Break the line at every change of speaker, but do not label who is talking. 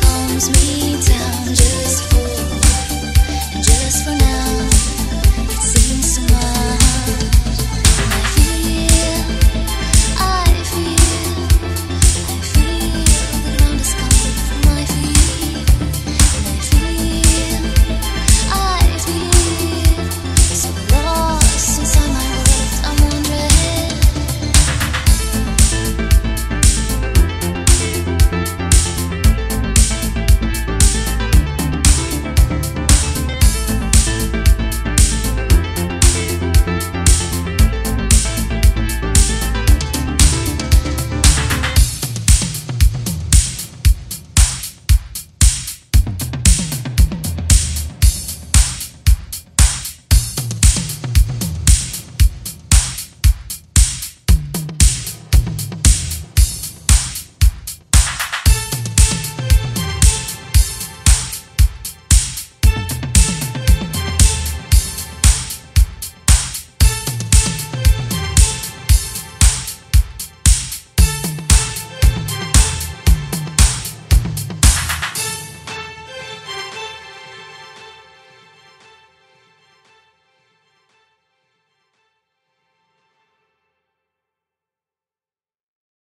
calms me down just for